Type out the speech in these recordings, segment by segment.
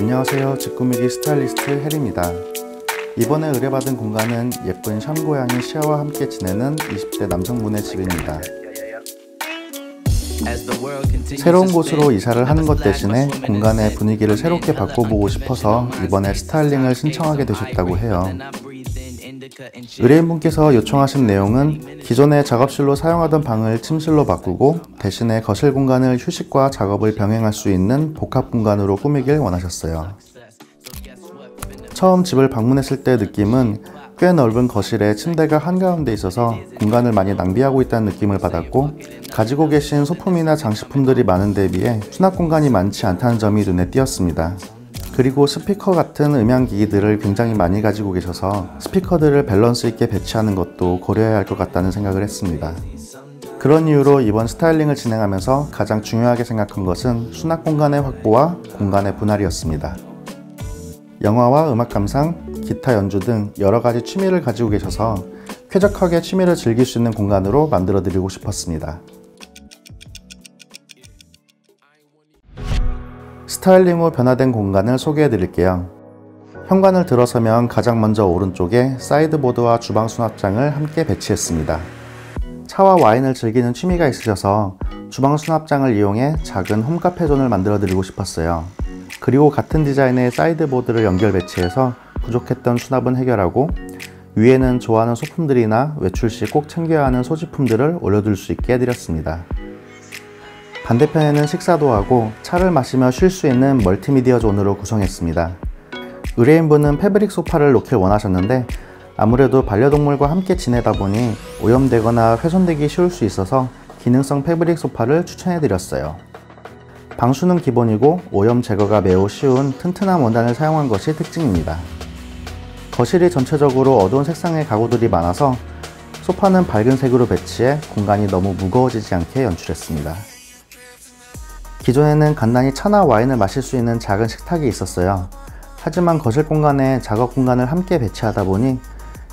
안녕하세요. 집 꾸미기 스타일리스트 헬입니다. 이번에 의뢰받은 공간은 예쁜 샴고양이 시아와 함께 지내는 20대 남성분의 집입니다. 새로운 곳으로 이사를 하는 것 대신에 공간의 분위기를 새롭게 바꿔보고 싶어서 이번에 스타일링을 신청하게 되셨다고 해요. 의뢰인분께서 요청하신 내용은 기존의 작업실로 사용하던 방을 침실로 바꾸고 대신에 거실 공간을 휴식과 작업을 병행할 수 있는 복합 공간으로 꾸미길 원하셨어요. 처음 집을 방문했을 때 느낌은 꽤 넓은 거실에 침대가 한가운데 있어서 공간을 많이 낭비하고 있다는 느낌을 받았고 가지고 계신 소품이나 장식품들이 많은 데 비해 수납 공간이 많지 않다는 점이 눈에 띄었습니다. 그리고 스피커 같은 음향기기들을 굉장히 많이 가지고 계셔서 스피커들을 밸런스 있게 배치하는 것도 고려해야 할 것 같다는 생각을 했습니다. 그런 이유로 이번 스타일링을 진행하면서 가장 중요하게 생각한 것은 수납 공간의 확보와 공간의 분할이었습니다. 영화와 음악 감상, 기타 연주 등 여러 가지 취미를 가지고 계셔서 쾌적하게 취미를 즐길 수 있는 공간으로 만들어 드리고 싶었습니다. 스타일링 후 변화된 공간을 소개해 드릴게요. 현관을 들어서면 가장 먼저 오른쪽에 사이드보드와 주방 수납장을 함께 배치했습니다. 차와 와인을 즐기는 취미가 있으셔서 주방 수납장을 이용해 작은 홈카페 존을 만들어 드리고 싶었어요. 그리고 같은 디자인의 sideboard를 연결 배치해서 부족했던 수납은 해결하고 위에는 좋아하는 소품들이나 외출 시 꼭 챙겨야 하는 소지품들을 올려둘 수 있게 해드렸습니다. 반대편에는 식사도 하고 차를 마시며 쉴 수 있는 멀티미디어 zone으로 구성했습니다. 의뢰인분은 fabric 소파를 놓길 원하셨는데 아무래도 반려동물과 함께 지내다 보니 오염되거나 훼손되기 쉬울 수 있어서 기능성 fabric 소파를 추천해드렸어요. 방수는 기본이고 오염 제거가 매우 쉬운 튼튼한 원단을 사용한 것이 특징입니다. 거실이 전체적으로 어두운 색상의 가구들이 많아서 소파는 밝은 색으로 배치해 공간이 너무 무거워지지 않게 연출했습니다. 기존에는 간단히 차나 와인을 마실 수 있는 작은 식탁이 있었어요. 하지만 거실 공간에 작업 공간을 함께 배치하다 보니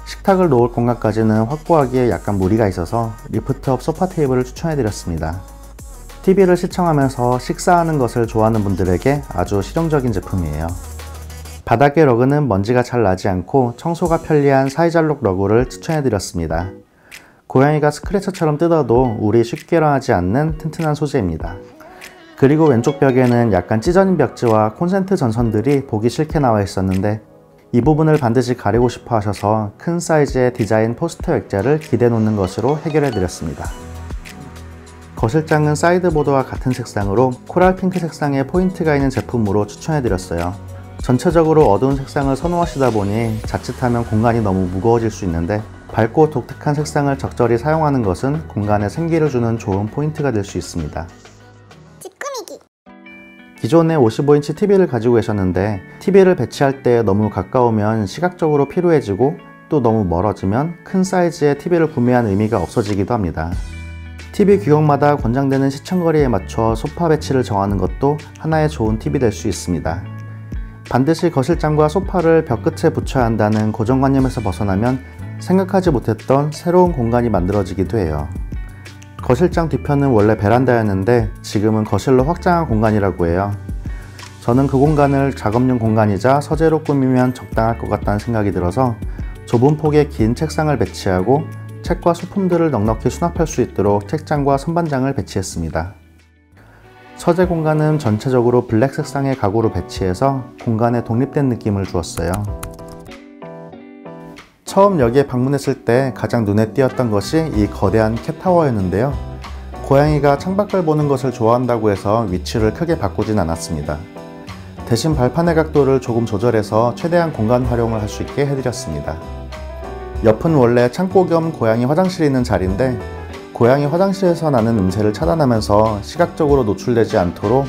식탁을 놓을 공간까지는 확보하기에 약간 무리가 있어서 lift-up 소파 테이블을 추천해드렸습니다. TV를 시청하면서 식사하는 것을 좋아하는 분들에게 아주 실용적인 제품이에요. 바닥의 러그는 먼지가 잘 나지 않고 청소가 편리한 sisal look 러그를 추천해드렸습니다. 고양이가 scratcher처럼 뜯어도 올이 쉽게 일어나지 않는 튼튼한 소재입니다. 그리고 왼쪽 벽에는 약간 찢어진 벽지와 콘센트 전선들이 보기 싫게 나와 있었는데 이 부분을 반드시 가리고 싶어 하셔서 큰 사이즈의 디자인 포스터 액자를 기대 놓는 것으로 해결해 드렸습니다. 거실장은 sideboard와 같은 색상으로 coral pink 색상의 포인트가 있는 제품으로 추천해 드렸어요. 전체적으로 어두운 색상을 선호하시다 보니 자칫하면 공간이 너무 무거워질 수 있는데 밝고 독특한 색상을 적절히 사용하는 것은 공간에 생기를 주는 좋은 포인트가 될 수 있습니다. 기존에 55인치 TV를 가지고 계셨는데 TV를 배치할 때 너무 가까우면 시각적으로 피로해지고 또 너무 멀어지면 큰 사이즈의 TV를 구매한 의미가 없어지기도 합니다. TV 규격마다 권장되는 시청거리에 맞춰 소파 배치를 정하는 것도 하나의 좋은 팁이 될 수 있습니다. 반드시 거실장과 소파를 벽 끝에 붙여야 한다는 고정관념에서 벗어나면 생각하지 못했던 새로운 공간이 만들어지기도 해요. 거실장 뒤편은 원래 베란다였는데 지금은 거실로 확장한 공간이라고 해요. 저는 그 공간을 작업용 공간이자 서재로 꾸미면 적당할 것 같다는 생각이 들어서 좁은 폭의 긴 책상을 배치하고 책과 소품들을 넉넉히 수납할 수 있도록 책장과 선반장을 배치했습니다. 서재 공간은 전체적으로 블랙 색상의 가구로 배치해서 공간에 독립된 느낌을 주었어요. 처음 여기에 방문했을 때 가장 눈에 띄었던 것이 이 거대한 캣타워였는데요. 고양이가 창밖을 보는 것을 좋아한다고 해서 위치를 크게 바꾸진 않았습니다. 대신 발판의 각도를 조금 조절해서 최대한 공간 활용을 할 수 있게 해드렸습니다. 옆은 원래 창고 겸 고양이 화장실이 있는 자리인데 고양이 화장실에서 나는 음새를 차단하면서 시각적으로 노출되지 않도록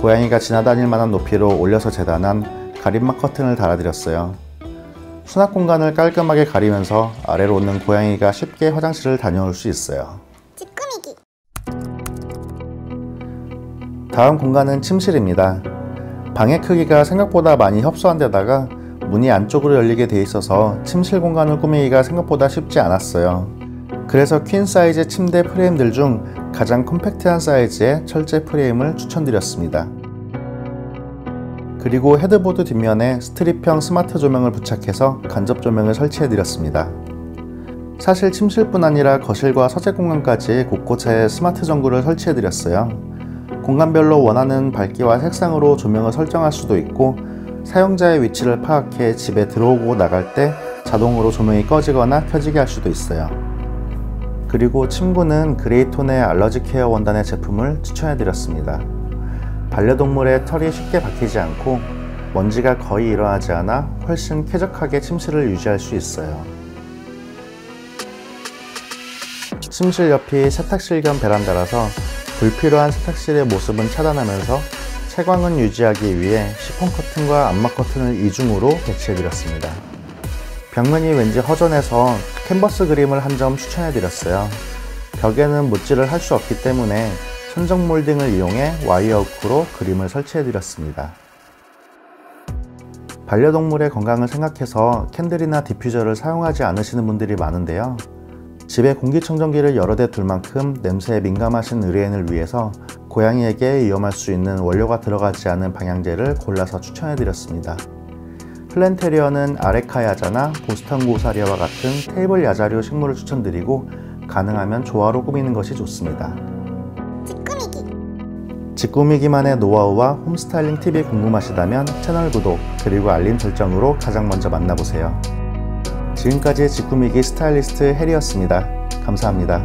고양이가 지나다닐 만한 높이로 올려서 재단한 가림막 커튼을 달아드렸어요. 수납 공간을 깔끔하게 가리면서 아래로 오는 고양이가 쉽게 화장실을 다녀올 수 있어요. 찌꾸미기 다음 공간은 침실입니다. 방의 크기가 생각보다 많이 협소한 데다가 문이 안쪽으로 열리게 돼 있어서 침실 공간을 꾸미기가 생각보다 쉽지 않았어요. 그래서 queen 사이즈 침대 프레임들 중 가장 compact한 사이즈의 철제 프레임을 추천드렸습니다. 그리고 headboard 뒷면에 strip형 smart 조명을 부착해서 간접 조명을 설치해 드렸습니다. 사실 침실뿐 아니라 거실과 서재 공간까지 곳곳에 스마트 전구를 설치해 드렸어요. 공간별로 원하는 밝기와 색상으로 조명을 설정할 수도 있고 사용자의 위치를 파악해 집에 들어오고 나갈 때 자동으로 조명이 꺼지거나 켜지게 할 수도 있어요. 그리고 침구는 그레이톤의 알러지 케어 원단의 제품을 추천해 드렸습니다. 반려동물의 털이 쉽게 박히지 않고 먼지가 거의 일어나지 않아 훨씬 쾌적하게 침실을 유지할 수 있어요. 침실 옆이 세탁실 겸 베란다라서 불필요한 세탁실의 모습은 차단하면서 채광은 유지하기 위해 시폰 커튼과 암막 커튼을 이중으로 배치해드렸습니다. 벽면이 왠지 허전해서 캔버스 그림을 한 점 추천해드렸어요. 벽에는 못질을 할 수 없기 때문에 천정 몰딩을 이용해 wire hook으로 그림을 설치해드렸습니다. 반려동물의 건강을 생각해서 candle이나 diffuser를 사용하지 않으시는 분들이 많은데요. 집에 공기청정기를 여러 대 둘 만큼 냄새에 민감하신 의뢰인을 위해서 고양이에게 위험할 수 있는 원료가 들어가지 않은 방향제를 골라서 추천해드렸습니다. 플랜테리어는 아레카 야자나 보스턴 고사리아와 같은 테이블 야자류 식물을 추천드리고 가능하면 조화로 꾸미는 것이 좋습니다. 직꾸미기만 의 노하우와 홈스타일링 팁이 궁금하시다면 채널 구독 그리고 알림 설정으로 가장 먼저 만나보세요. 지금까지 직꾸미기 스타일리스트 해리였습니다. 감사합니다.